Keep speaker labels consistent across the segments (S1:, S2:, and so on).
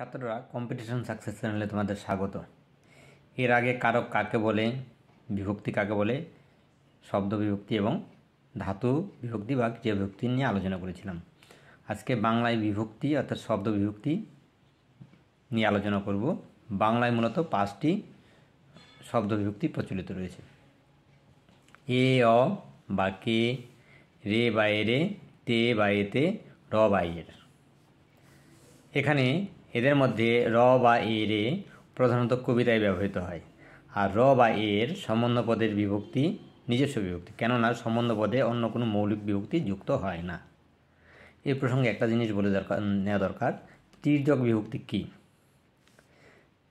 S1: ছাত্ররা competition success চ্যানেলে তোমাদের স্বাগত। এর আগে কারক কাকে বলে, বিভক্তি কাকে বলে, শব্দ বিভক্তি এবং ধাতু বিভক্তি বা ক্রিয়া বিভক্তি নিয়ে আলোচনা করেছিলাম। আজকে বাংলায় বিভক্তি অর্থাৎ শব্দ বিভক্তি নিয়ে আলোচনা করব। বাংলায় মূলত পাঁচটি শব্দ বিভক্তি প্রচলিত রয়েছে। এ, অ বা কে, রে বা এ, রে, তে বা এতে র বা এর এখানে এদের মধ্যে র বা এ প্রধানত কবিতায় ব্যবহৃত হয়। আর র বা এর সম্বন্ধ পদের বিভক্তি নিজস্ব বিভক্তি, কেননা সম্বন্ধ পদে অন্য কোনো মৌলিক বিভক্তি যুক্ত হয় না। এই প্রসঙ্গে একটা জিনিস বলে দরকার, নেওয়া দরকার, তির্যক বিভক্তি কী?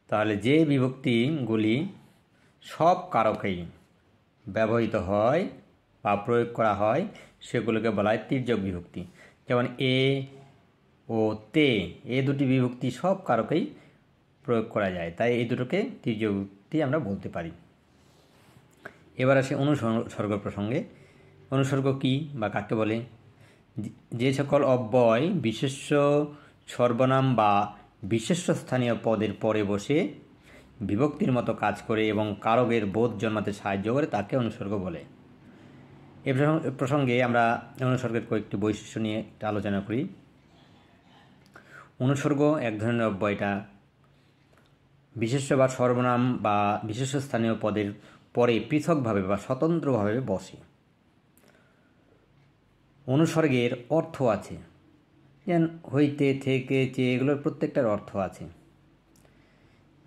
S1: তাহলে যে বিভক্তিগুলি সব কারকেই ব্যবহৃত হয় বা প্রয়োগ করা হয়, সেগুলোকে বলা হয় তির্যক বিভক্তি। যেমন এ ও তে, এ দুটি বিভক্তি সব কারকেই প্রয়োগ করা যায়। তাই এই দুটোকে তির্যক বিভক্তি আমরা বলতে পারি। এবার আসে অনুসর্গ প্রসঙ্গে। অনুসর্গ কি বা কাকে বলে? যে সকল অব্যয় বিশেষ সর্বনাম বা বিশেষ্য স্থানীয় পদের পরে বসে বিভক্তির মতো কাজ করে এবং কারকের বোধ জন্মাতে সাহায্য করে তাকে অনুসর্গ বলে। এ প্রসঙ্গে আমরা অনুসর্গের কয়েকটি বৈশিষ্ট্য নিয়ে আলোচনা করি। অনুসর্গ এক ধরনের অব্যয়টা বিশেষ্য বা সর্বনাম বা বিশেষ স্থানীয় পদের পরে পৃথকভাবে বা স্বতন্ত্রভাবে বসে। অনুসর্গের অর্থ আছে। যেন হইতে, থেকে চে এগুলোর প্রত্যেকটার অর্থ আছে।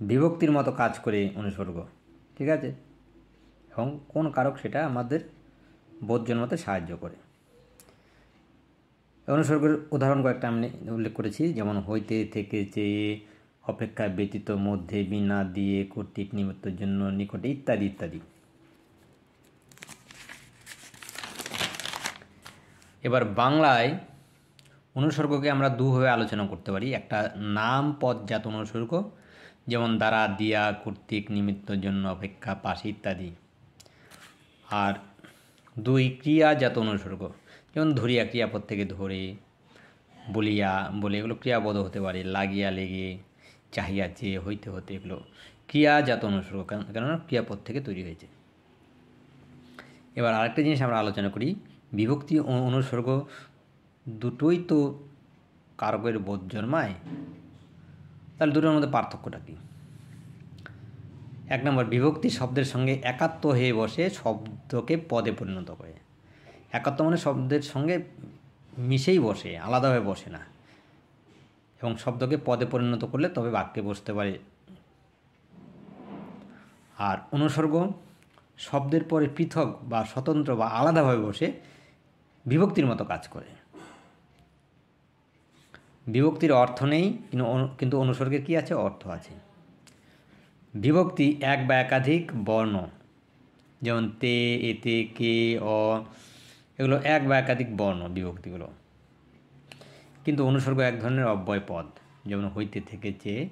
S1: বিভক্তির মতো কাজ করে অনুসর্গ, ঠিক আছে? এবং কোন কারক সেটা আমাদের বোধ জন্মাতে সাহায্য করে। অনুসর্গের উদাহরণ কয়েকটা আমি উল্লেখ করেছি, যেমন হইতে থেকে চেয়ে অপেক্ষা ব্যতীত মধ্যে বিনা দিয়ে কর্তৃক নিমিত্তের জন্য নিকটে ইত্যাদি ইত্যাদি। এবার বাংলায় অনুসর্গকে আমরা দুভাবে আলোচনা করতে পারি। একটা নাম পদজাত অনুসর্গ, যেমন দ্বারা দিয়া কর্তৃক নিমিত্তর জন্য অপেক্ষা পাশে ইত্যাদি। আর দুই ক্রিয়াজাত অনুসর্গ যেমন ধরিয়া ক্রিয়াপদ থেকে ধরে, বলিয়া, বলে এগুলো ক্রিয়াবোধ হতে পারে, লাগিয়া লেগে, চাহিয়া চেয়ে হইতে হতে এগুলো ক্রিয়াজাত অনুসর্গ কেননা ক্রিয়াপদ থেকে তৈরি হয়েছে। এবার আরেকটা জিনিস আমরা আলোচনা করি, বিভক্তি অনুসর্গ দুটোই তো কারকের বোধ জন্মায়, তাহলে দুটোর মধ্যে পার্থক্যটা কী? এক নম্বর, বিভক্তি শব্দের সঙ্গে একাত্ম হয়ে বসে শব্দকে পদে পরিণত করে। একাত্ম মানে শব্দের সঙ্গে মিশেই বসে, আলাদাভাবে বসে না। এবং শব্দকে পদে পরিণত করলে তবে বাক্যে বসতে পারে। আর অনুসর্গ, শব্দের পরে পৃথক বা স্বতন্ত্র বা আলাদাভাবে বসে বিভক্তির মতো কাজ করে। বিভক্তির অর্থ নেই কিন্তু অনুসর্গের কী আছে? অর্থ আছে। বিভক্তি এক বা একাধিক বর্ণ। যেমন তে, এতে, কে, অ এগুলো এক বা একাধিক বর্ণ বিভক্তিগুলো। কিন্তু অনুসর্গ এক ধরনের অব্যয় পদ, যেমন হইতে থেকে চেয়ে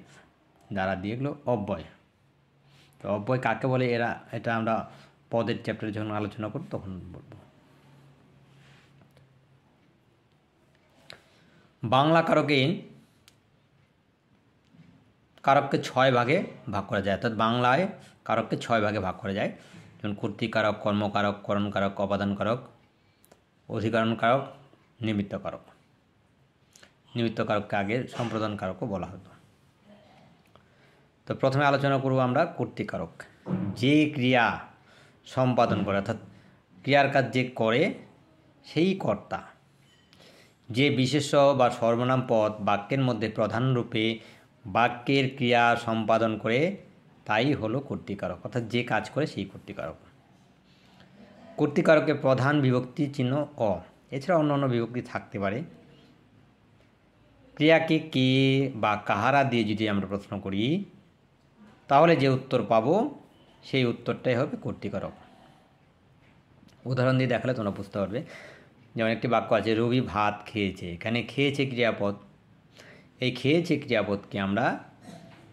S1: দ্বারা দিয়ে এগুলো অব্যয়। তো অব্যয় কাকে বলে? এরা, এটা আমরা পদের চ্যাপ্টারে যখন আলোচনা করব, তখন বলব। বাংলা কারকে কারককে ছয় ভাগে ভাগ করা যায়। অর্থাৎ বাংলায় কারককে ছয় ভাগে ভাগ করা যায়। যেমন কর্তৃকারক, কর্মকারক, করণকারক, অপাদানকারক অধিকরণকারক, নিমিত্তকারক। নিমিত্তকারককে আগে সম্প্রদানকারকও বলা হতো। তো প্রথমে আলোচনা করব আমরা কর্তৃকারক। যে ক্রিয়া সম্পাদন করে, অর্থাৎ ক্রিয়ার কাজ যে করে, সেই কর্তা। যে বিশেষ্য বা সর্বনাম পদ বাক্যের মধ্যে প্রধান রূপে বাক্যের ক্রিয়া সম্পাদন করে, তাই হলো কর্তৃকারক। অর্থাৎ যে কাজ করে, সেই কর্তৃকারক। কর্তৃকারকের প্রধান বিভক্তি চিহ্ন অ। এছাড়া অন্য অন্য বিভক্তি থাকতে পারে। ক্রিয়াকে কে বা কাহারা দিয়ে যদি আমরা প্রশ্ন করি, তাহলে যে উত্তর পাব, সেই উত্তরটাই হবে কর্তৃকারক। উদাহরণ দিয়ে দেখালে তোমরা বুঝতে পারবে। যেমন একটি বাক্য আছে, রবি ভাত খেয়েছে। এখানে খেয়েছে ক্রিয়াপদ। এই খেয়েছে ক্রিয়াপদকে আমরা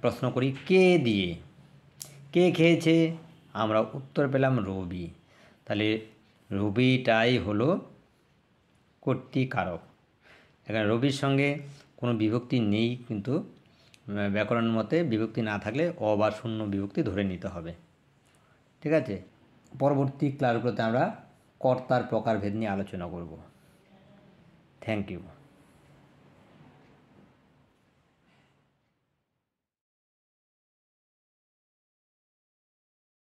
S1: প্রশ্ন করি, কে দিয়ে? কে খেয়েছে? আমরা উত্তর পেলাম রবি। তাহলে রবিটাই হলো কর্তৃকারক এখানে রবির সঙ্গে কোনো বিভক্তি নেই, কিন্তু ব্যাকরণ মতে বিভক্তি না থাকলে অ বা শূন্য বিভক্তি ধরে নিতে হবে। ঠিক আছে? পরবর্তী ক্লাসগুলোতে আমরা কর্তার প্রকারভেদ নিয়ে আলোচনা করব। Thank you.